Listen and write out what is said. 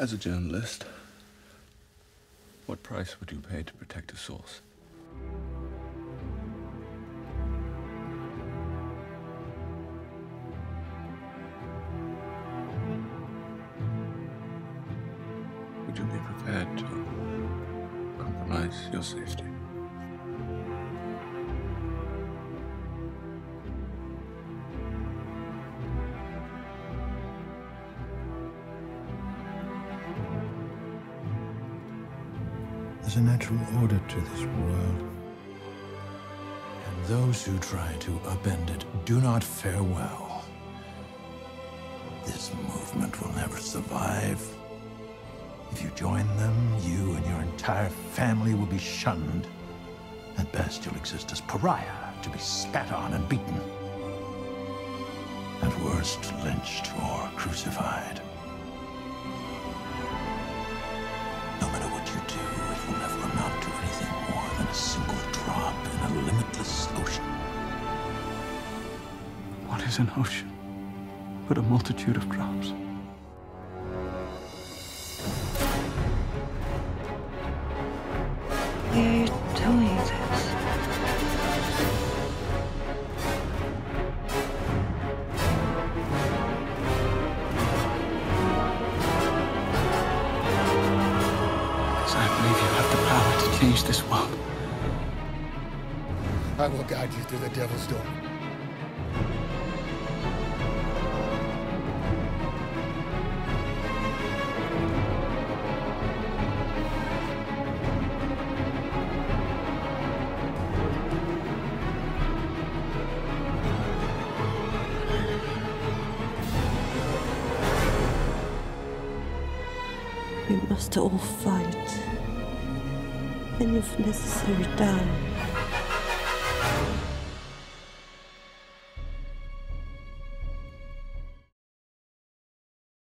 As a journalist, what price would you pay to protect a source? Would you be prepared to compromise your safety? There's a natural order to this world. And those who try to upend it do not fare well. This movement will never survive. If you join them, you and your entire family will be shunned. At best, you'll exist as pariah, to be spat on and beaten. At worst, lynched or crucified. Limitless ocean. What is an ocean but a multitude of drops? Why are you doing this? Because I believe you have the power to change this world. I will guide you through the devil's door. We must all fight. And if necessary, die.